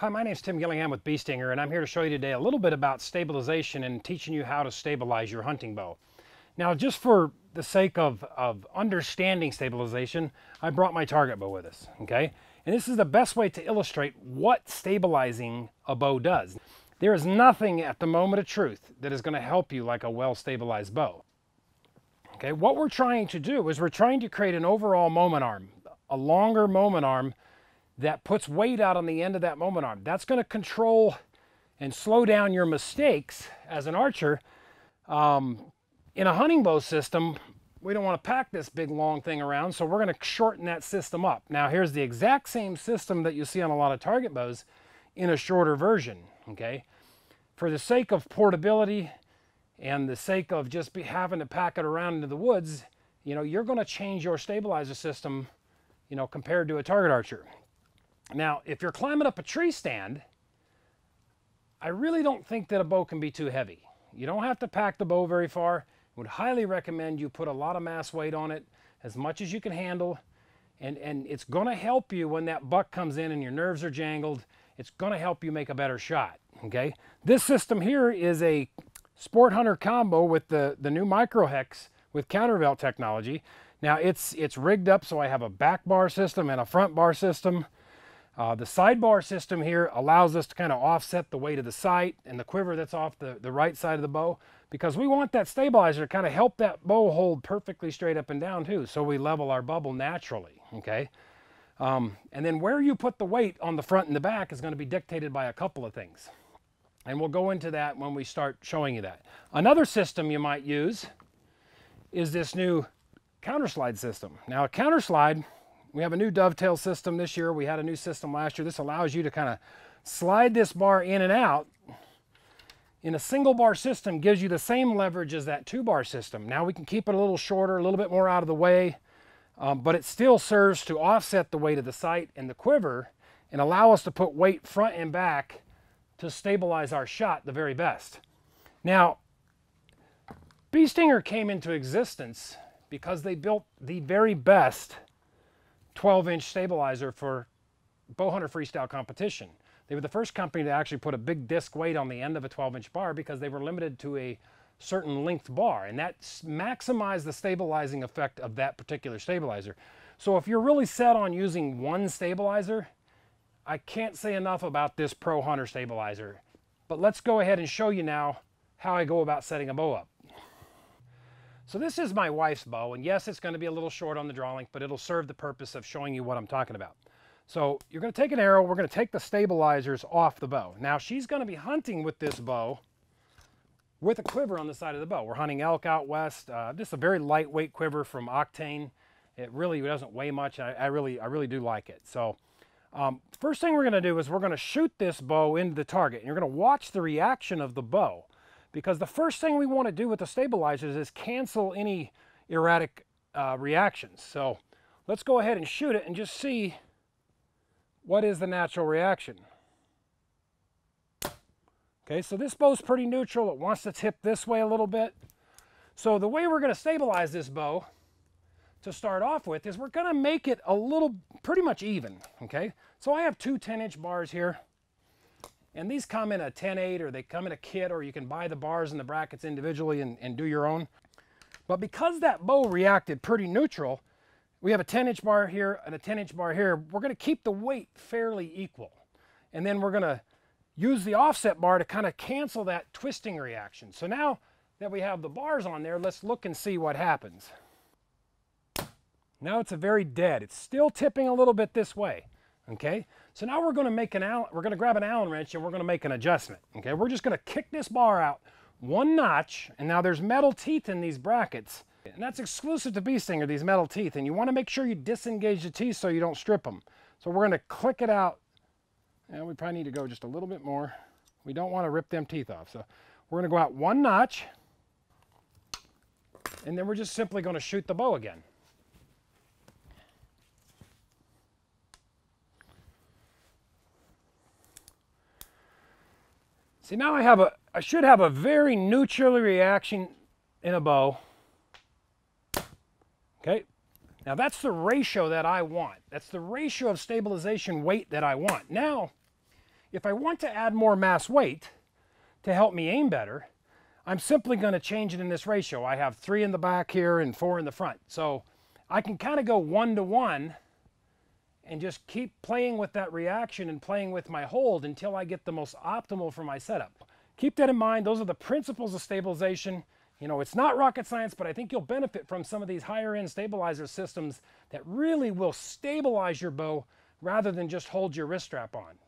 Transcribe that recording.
Hi, my name is Tim Gillingham with Bee Stinger, and I'm here to show you today a little bit about stabilization and teaching you how to stabilize your hunting bow. Now, just for the sake of, of understanding stabilization, I brought my target bow with us, okay? And this is the best way to illustrate what stabilizing a bow does. There is nothing at the moment of truth that is going to help you like a well-stabilized bow. Okay, what we're trying to do is we're trying to create an overall moment arm, a longer moment arm that puts weight out on the end of that moment arm. That's going to control and slow down your mistakes as an archer. Um, in a hunting bow system, we don't want to pack this big long thing around, so we're going to shorten that system up. Now here's the exact same system that you see on a lot of target bows in a shorter version, okay? For the sake of portability and the sake of just be having to pack it around into the woods, you know, you're going to change your stabilizer system, you know, compared to a target archer. Now, if you're climbing up a tree stand, I really don't think that a bow can be too heavy. You don't have to pack the bow very far. I would highly recommend you put a lot of mass weight on it, as much as you can handle. And, and it's going to help you when that buck comes in and your nerves are jangled. It's going to help you make a better shot, okay? This system here is a Sport Hunter combo with the, the new Microhex with countervail technology. Now it's, it's rigged up so I have a back bar system and a front bar system. Uh, the sidebar system here allows us to kind of offset the weight of the sight and the quiver that's off the, the right side of the bow because we want that stabilizer to kind of help that bow hold perfectly straight up and down too so we level our bubble naturally, okay? Um, and then where you put the weight on the front and the back is going to be dictated by a couple of things. And we'll go into that when we start showing you that. Another system you might use is this new counterslide system. Now a counterslide we have a new dovetail system this year. We had a new system last year. This allows you to kind of slide this bar in and out. In a single bar system gives you the same leverage as that two bar system. Now we can keep it a little shorter, a little bit more out of the way, um, but it still serves to offset the weight of the sight and the quiver and allow us to put weight front and back to stabilize our shot the very best. Now, Bee Stinger came into existence because they built the very best 12 inch stabilizer for Bowhunter Freestyle competition. They were the first company to actually put a big disc weight on the end of a 12 inch bar because they were limited to a certain length bar and that maximized the stabilizing effect of that particular stabilizer. So if you're really set on using one stabilizer, I can't say enough about this Pro Hunter stabilizer. But let's go ahead and show you now how I go about setting a bow up. So this is my wife's bow, and yes, it's going to be a little short on the draw length, but it'll serve the purpose of showing you what I'm talking about. So you're going to take an arrow, we're going to take the stabilizers off the bow. Now she's going to be hunting with this bow with a quiver on the side of the bow. We're hunting elk out west, uh, is a very lightweight quiver from Octane. It really doesn't weigh much. I, I really, I really do like it. So um, first thing we're going to do is we're going to shoot this bow into the target. And you're going to watch the reaction of the bow because the first thing we want to do with the stabilizers is cancel any erratic uh, reactions. So let's go ahead and shoot it and just see what is the natural reaction. Okay, so this bow's pretty neutral. It wants to tip this way a little bit. So the way we're going to stabilize this bow to start off with is we're going to make it a little pretty much even. Okay, so I have two 10 inch bars here. And these come in a 10-8 or they come in a kit or you can buy the bars and the brackets individually and, and do your own. But because that bow reacted pretty neutral, we have a 10-inch bar here and a 10-inch bar here. We're going to keep the weight fairly equal. And then we're going to use the offset bar to kind of cancel that twisting reaction. So now that we have the bars on there, let's look and see what happens. Now it's a very dead. It's still tipping a little bit this way. Okay, so now we're going to make an Allen, we're going to grab an Allen wrench and we're going to make an adjustment. Okay, we're just going to kick this bar out one notch, and now there's metal teeth in these brackets, and that's exclusive to Bee Stinger, these metal teeth, and you want to make sure you disengage the teeth so you don't strip them. So we're going to click it out, and we probably need to go just a little bit more. We don't want to rip them teeth off, so we're going to go out one notch, and then we're just simply going to shoot the bow again. See now I have a, I should have a very neutral reaction in a bow. Okay, now that's the ratio that I want. That's the ratio of stabilization weight that I want. Now, if I want to add more mass weight to help me aim better, I'm simply going to change it in this ratio. I have three in the back here and four in the front. So I can kind of go one to one and just keep playing with that reaction and playing with my hold until I get the most optimal for my setup. Keep that in mind. Those are the principles of stabilization. You know, it's not rocket science, but I think you'll benefit from some of these higher end stabilizer systems that really will stabilize your bow rather than just hold your wrist strap on.